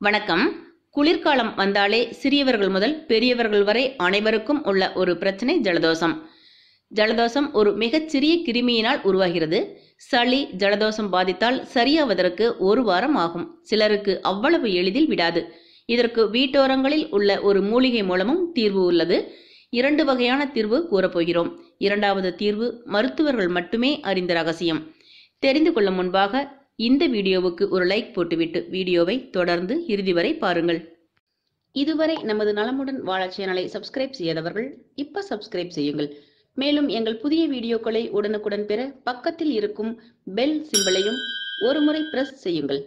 வணக்கம். குளிர்காலம் வந்தாலே சிறியவர்கள் முதல் பெரியவர்கள் வரை அனைவருக்கும் உள்ள ஒரு பிரச்சனை ஜலதோஷம். ஜலதோஷம் ஒரு மிகச்சிறிய கிருமியினால் உருவாகிறது. சளி ஜலதோஷம் பாதித்தால் சரியாவதற்கு ஒரு வாரம் ஆகும். சிலருக்கு அவ்வளவு எளிதில் விடாது. இதற்கு வீட்டோரங்களில் உள்ள ஒரு மூலிகை மூலமும் தீர்வு உள்ளது. இரண்டு வகையான தீர்வு கூறப்போகிறோம் இரண்டாவது தீர்வு மருத்துவர்கள் மட்டுமே அறிந்த ரகசியம். தெரிந்து கொள்ளும் முன்பாக இந்த வீடியோவுக்கு ஒரு லைக் போட்டுவிட்டு வீடியோவை தொடர்ந்து இறுதி வரை பாருங்கள். இதுவரை நமது நலமுடன் வாழ சேனலை சப்ஸ்கிரைப் செய்யாதவர்கள் இப்ப சப்ஸ்கிரைப் செய்யுங்கள். மேலும் எங்கள் புதிய வீடியோக்களை உடனுக்குடன் பெற பக்கத்தில் இருக்கும் பெல் சிம்பிளையும் ஒருமுறை பிரஸ் செய்யுங்கள்.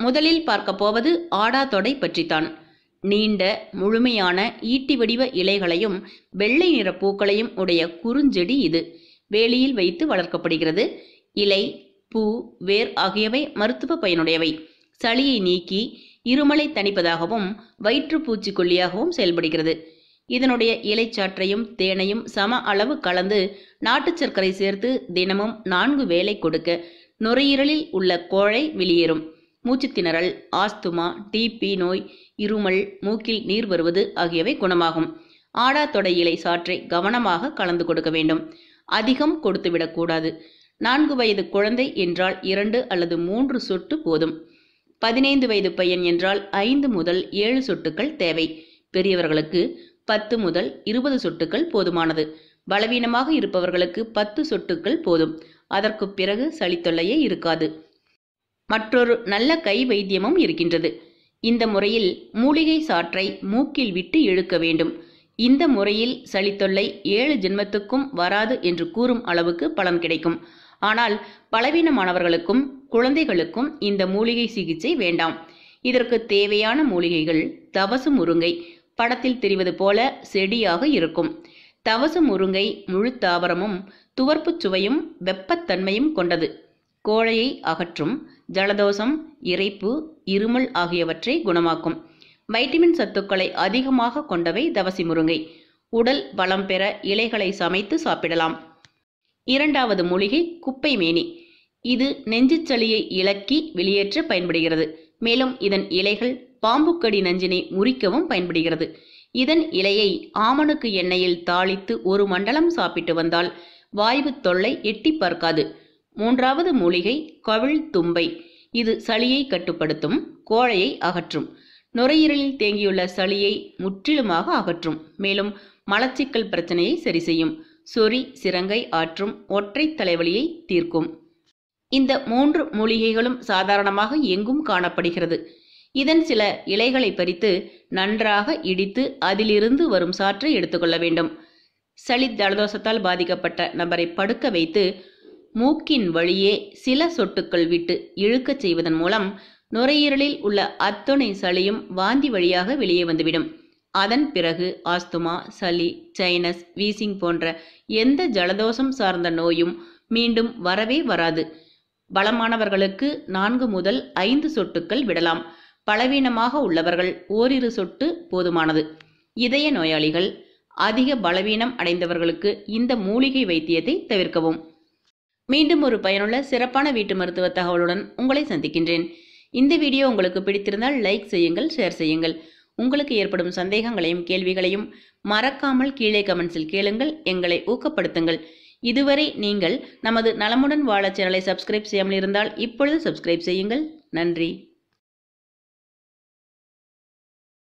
முதலில் பார்க்க போவது ஆடாதொடை பற்றித்தான். நீண்ட முழுமையான ஈட்டி வடிவ இலைகளையும் வெள்ளை நிற பூக்களையும் உடைய குறுஞ்செடி இது. வேலியில் வைத்து வளர்க்கப்படுகிறது. இலை பூ வேர் ஆகியவை மருத்துவ பயனுடையவை. சளியை நீக்கி இருமலை தணிப்பதாகவும் வயிற்று பூச்சிக்கொல்லியாகவும் செயல்படுகிறது. இதனுடைய இலைச்சாற்றையும் தேனையும் சம அளவு கலந்து நாட்டுச் சர்க்கரை சேர்த்து தினமும் நான்கு வேலை கொடுக்க நுரையீரலில் உள்ள கோழை வெளியேறும். மூச்சுத்திணறல் ஆஸ்துமா டிபி நோய் இருமல் மூக்கில் நீர் வருவது ஆகியவை குணமாகும். ஆடாத்தொடை இலை சாற்றை கவனமாக கலந்து கொடுக்க வேண்டும். அதிகம் கொடுத்துவிடக்கூடாது நான்கு வயது குழந்தை என்றால் இரண்டு அல்லது மூன்று சொட்டு போதும். பதினைந்து வயது பையன் என்றால் ஐந்து முதல் ஏழு சொட்டுகள் தேவை. பெரியவர்களுக்கு பத்து முதல் இருபது சொட்டுகள் போதுமானது. பலவீனமாக இருப்பவர்களுக்கு பத்து சொட்டுகள் போதும். அதற்கு பிறகு சளித்தொல்லையே இருக்காது. மற்றொரு நல்ல கை வைத்தியமும் இருக்கின்றது. இந்த முறையில் மூலிகை சாற்றை மூக்கில் விட்டு இழுக்க வேண்டும். இந்த முறையில் சளித்தொல்லை ஏழு ஜென்மத்துக்கும் வராது என்று கூறும் அளவுக்கு பலன் கிடைக்கும். ஆனால் பலவீனமானவர்களுக்கும் குழந்தைகளுக்கும் இந்த மூலிகை சிகிச்சை வேண்டாம். இதற்கு தேவையான மூலிகைகள் தவசு முருங்கை படத்தில் தெரிவது போல செடியாக இருக்கும். தவசு முருங்கை முழு தாவரமும் துவர்ப்புச் சுவையும் வெப்பத்தன்மையும் கொண்டது. கோழையை அகற்றும் ஜலதோஷம் இறைப்பு இருமல் ஆகியவற்றை குணமாக்கும். வைட்டமின் சத்துக்களை அதிகமாக கொண்டவை தவசி முருங்கை. உடல் பலம் பெற இலைகளை சமைத்து சாப்பிடலாம். இரண்டாவது மூலிகை குப்பை மேனி. இது நெஞ்சுச்சளியை இலக்கி வெளியேற்ற பயன்படுகிறது. மேலும் இதன் இலைகள் பாம்புக்கடி நஞ்சினை முறிக்கவும் பயன்படுகிறது. இதன் இலையை ஆமணுக்கு எண்ணெயில் தாளித்து ஒரு மண்டலம் சாப்பிட்டு வந்தால் வாய்வு தொல்லை எட்டி பார்க்காது. மூன்றாவது மூலிகை கவிழ் தும்பை. இது சளியை கட்டுப்படுத்தும் கோழையை அகற்றும். நுரையீரலில் தேங்கியுள்ள சளியை முற்றிலுமாக அகற்றும். மேலும் மலச்சிக்கல் பிரச்சனையை சரி செய்யும். சொறி சிரங்கை ஆற்றும் ஒற்றை தலைவலியை தீர்க்கும். இந்த மூன்று மூலிகைகளும் சாதாரணமாக எங்கும் காணப்படுகிறது. இதன் சில இலைகளை பறித்து நன்றாக இடித்து அதிலிருந்து வரும் சாற்றை எடுத்துக்கொள்ள வேண்டும். சளி ஜலதோஷத்தால் பாதிக்கப்பட்ட நபரை படுக்க வைத்து மூக்கின் வழியே சில சொட்டுக்கள் விட்டு இழுக்கச் செய்வதன் மூலம் நுரையீரலில் உள்ள அத்துணை சளியும் வாந்தி வழியாக வெளியே வந்துவிடும். அதன் பிறகு ஆஸ்துமா சளி சைனஸ் வீசிங் போன்ற எந்த ஜலதோஷம் சார்ந்த நோயும் மீண்டும் வரவே வராது. பலமானவர்களுக்கு நான்கு முதல் ஐந்து சொட்டுக்கள் விடலாம். பலவீனமாக உள்ளவர்கள் ஓரிரு சொட்டு போதுமானது. இதய நோயாளிகள் அதிக பலவீனம் அடைந்தவர்களுக்கு இந்த மூலிகை வைத்தியத்தை தவிர்க்கவும். மீண்டும் ஒரு பயனுள்ள சிறப்பான வீட்டு மருத்துவ தகவலுடன் உங்களை சந்திக்கின்றேன். இந்த வீடியோ உங்களுக்கு பிடித்திருந்தால் லைக் செய்யுங்கள் ஷேர் செய்யுங்கள். உங்களுக்கு ஏற்படும் சந்தேகங்களையும் கேள்விகளையும் மறக்காமல் கீழே கமெண்ட்ஸில் கேளுங்கள் எங்களை ஊக்கப்படுத்துங்கள். இதுவரை நீங்கள் நமது நலமுடன் வாழ சேனலை சப்ஸ்கிரைப் செய்யாமல் இருந்தால் இப்பொழுது சப்ஸ்கிரைப் செய்யுங்கள். நன்றி.